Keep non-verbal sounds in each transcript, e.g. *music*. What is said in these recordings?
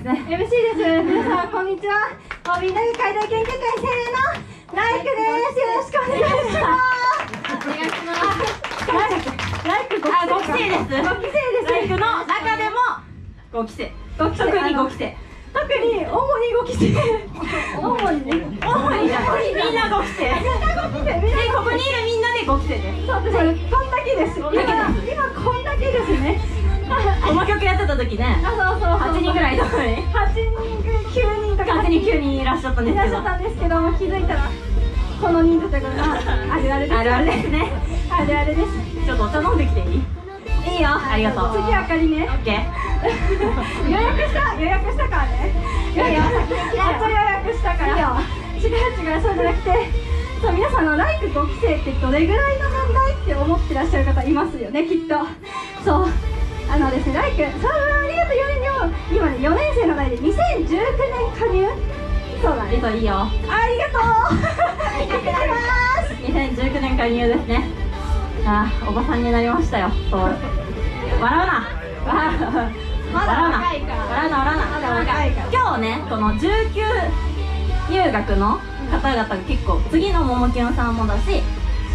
ですね MC です。皆さんこんにちは。おみんなで解体研究会せーのライクです。よろしくお願いします。お願いします。ライクライクあ5期生です。5期生です。ライフの中でも5期生。5期生。特に5期生。特に主に5期生。主にね。主に。みんな5期生。みんな5期生。みんなでここにいるみんなで5期生です。そうです。こんだけです。今今こんだけですねこの曲やってた時ねあそうそうそう。8人ぐらいいたのに？8人9人とか。勝手に9人いらっしゃったんですけどいらっしゃったんですけど。も気づいたらこの人数ということがあるあるです。あるあるですね。あるあるです。ちょっとお茶飲んできていい？いいよ。ありがとう。次あかりね。オッケー。予約した予約したからね。いいよ。やっと予約したから。違う違うそうじゃなくて。そう皆さんのライク5期生ってどれぐらいの問題って思ってらっしゃる方いますよねきっと。そうあのですねライクそうありがとう4年よ今ね4年生の代で2019年加入。そうだねいいといいよ。ありがとう。ありがとうございます2019年加入ですね。あーおばさんになりましたよ。そう。笑うな。笑うな。まだ笑うな。若いから。笑うな笑うな。まだ若いから。今日ねこの19入学の方々が結構次のももきゅんさんもだし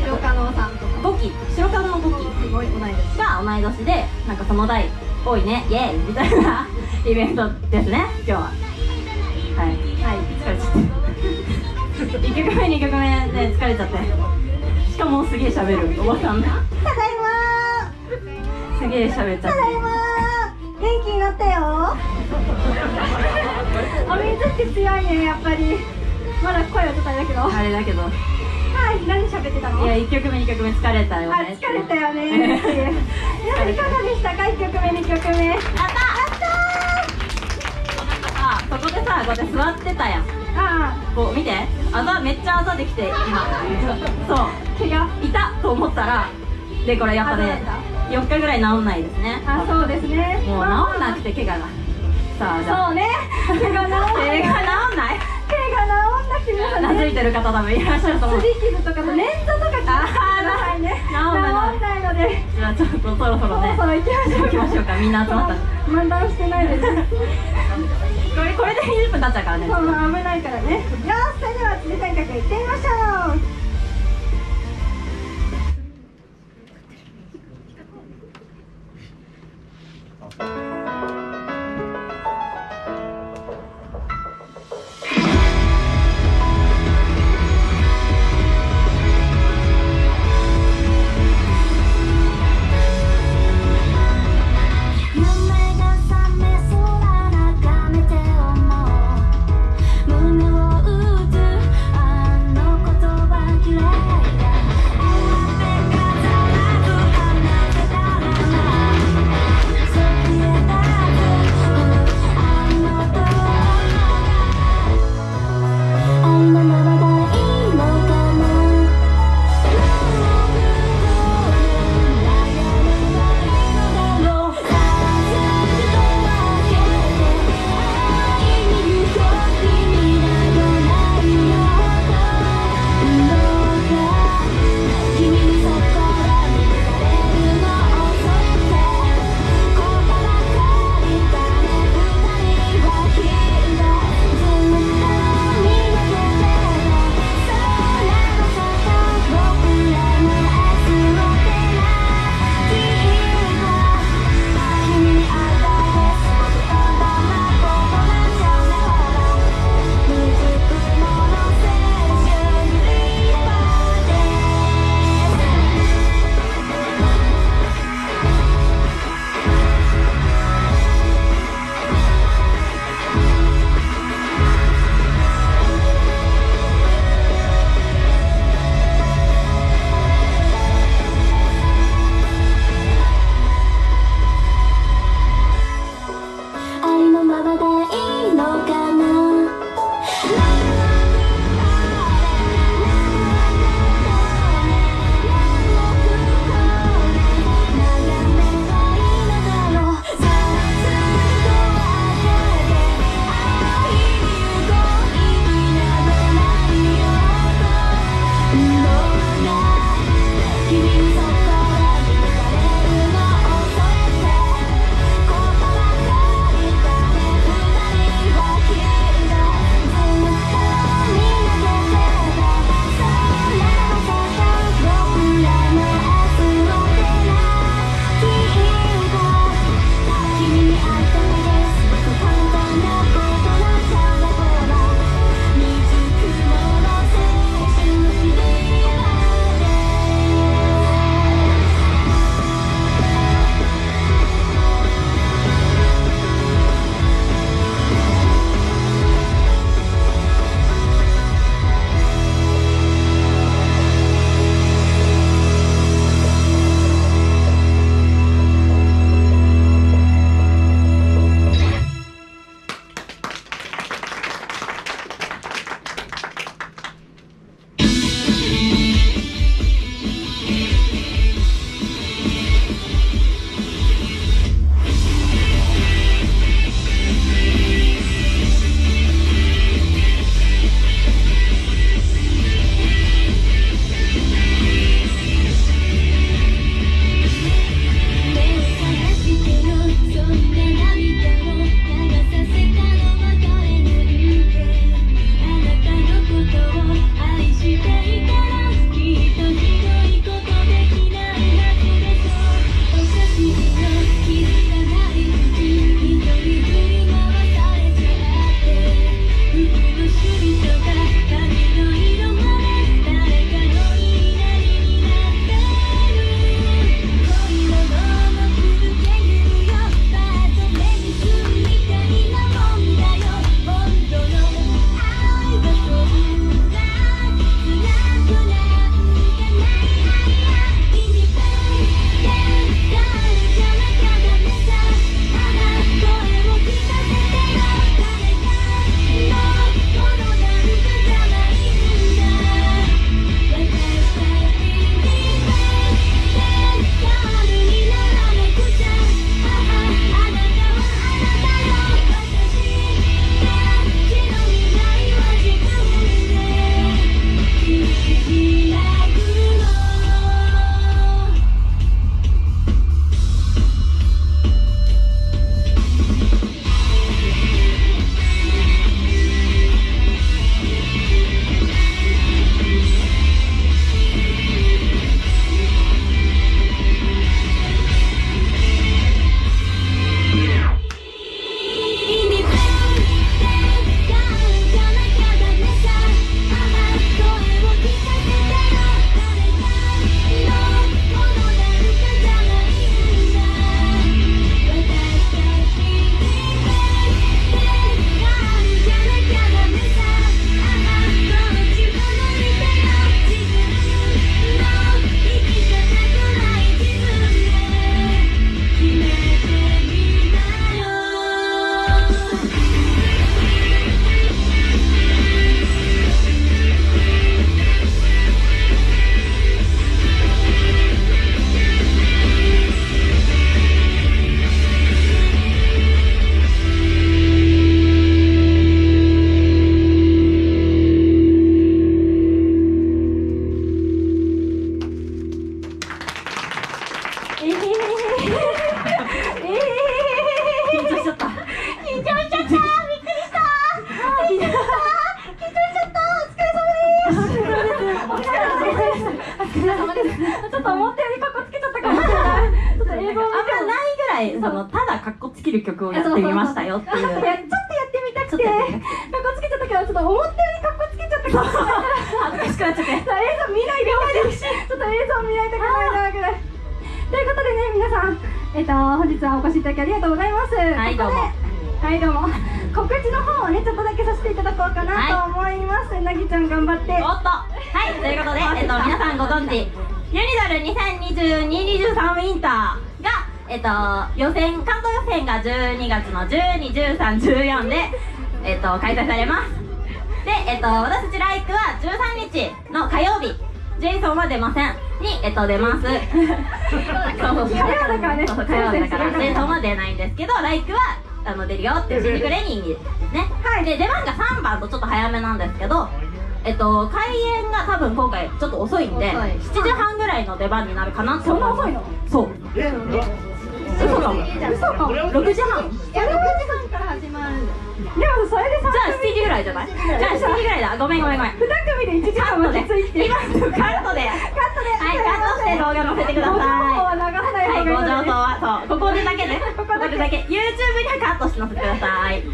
白加納さんとか。5期白缶の5期すごい同い年が同い年でなんかその代多いね。イエーイ。みたいな *laughs* イベントですね。今日は。はい。はい。疲れちゃって。1曲目2曲目で疲れちゃって。しかもすげえ喋る。おばさんただいますげえ喋っちゃって。ただいま元気になったよ。*laughs* お水って強いねやっぱり。まだ声は出たんだけど。はあれだけどい何喋ってたの？いや1曲目2曲目疲れたよあね疲れたよね。*laughs* いやいかがでしたか？1曲目2曲目。やった！あそこでさこうやって座ってたやん。あこう見て。あざめっちゃあざできて今。そう。あ怪我？いたと思ったらでこれやっぱねあ4日ぐらい治んないですね。あそうですね。もうまあ治んなくて怪我が。さあじゃあ。そうね。*laughs* 怪我治んない。*laughs* 怪我治んないなずいてる方多分いらっしゃると思う。すり傷とかのとか気をつけてくださいね。治んないので。じゃあちょっとそろそろそろねそろ行きましょう行きましょうか。みんな集まった漫談して。ないですこれこれで20分経っちゃうからねそう危ないからね。よしそれでは次三角行ってみましょうみましたよっていうちょっとやってみたくて。かっこつけちゃったけどちょっと思ったよりかっこつけちゃったかも。しれない恥ずかしくなっちゃって映像見ないでほしい。ちょっと映像見ないとかないなぐらいということでね皆さんえっと本日はお越しいただきありがとうございます。はいどうも。はいどうも告知の方をねちょっとだけさせていただこうかなと思います、なぎちゃん頑張って。おっと。はいということで、えっと、皆さんご存知。ユニドル2022-23ウィンター。がえっと予選関東予選が12月の121314で *laughs* えっと開催されます。でえっと私たちライクは13日の火曜日。ジェイソンは出ません。にえっと出ます。*laughs* そう火曜だからねそう火曜だから。ジェイソンは出ないんですけどライクはあの出るよって教えてくれにですね。はい。で出番が3番とちょっと早めなんですけどえっと開演が多分今回ちょっと遅いんで遅い。7時半ぐらいの出番になるかなってそんな遅いの？そう嘘かも。嘘かも。6時半。いや6時半から始まる。でもそれでじゃあ7時ぐらいじゃない？じゃあ7時ぐらいだ。ごめんごめんごめん。2組で1時間まででついて今カットで。カットで。はいカットして動画載せてください。は流さないはい、ご方がい。いので情報はそう、ここでだけね、ここだけ。こでだけ、YouTube にはカットして載せてください。で、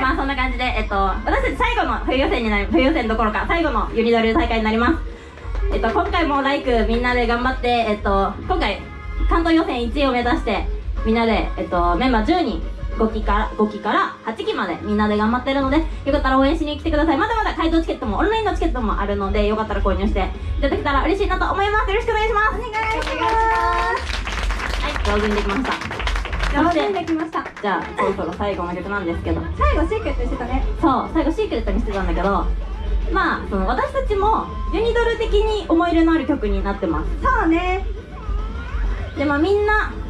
まあそんな感じで、えっと、私たち最後の冬予選になり、冬予選どころか最後のユニドル大会になります。えっと、今回もライクみんなで頑張って、えっと、今回、関東予選1位を目指して、みんなで、えっと、メンバー10人、5期から、5期から8期までみんなで頑張ってるので、よかったら応援しに来てください。まだまだ会場チケットも、オンラインのチケットもあるので、よかったら購入していただけたら嬉しいなと思います。よろしくお願いします。お願いしますはい、上手にできました。そ上手にできましたじゃあ、そろそろ最後の曲なんですけど、最後シークレットしてたねそう、最後シークレットにしてたんだけど、まあ、その私たちもユニドル的に思い入れのある曲になってます。そうねで、まあみんな知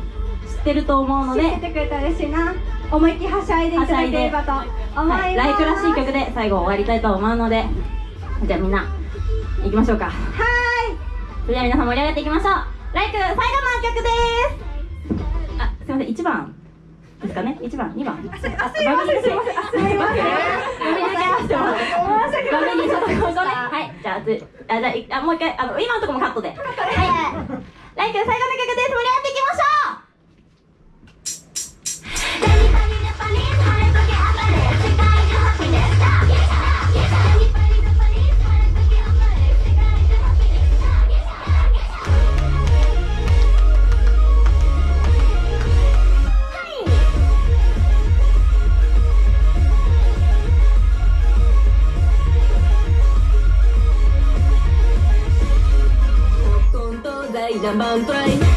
ってると思うので、知っててくれたら嬉しいな思いっきりはしゃいでいただければと思います、はい、ライクらしい曲で最後終わりたいと思うので、じゃあみんな、行きましょうか。はそれでは皆さん盛り上がっていきましょう。ライク最後の曲ですあ、すいません、1番ですかね ?1 番、2番？ーいあすいませんすいませんあすいませんちょっとここねはい、じゃあ、つあ、じゃあい、あ、もう一回、あの、今のとこもカットで。はい。ライク最後の曲です。盛り上がっていきましょう東大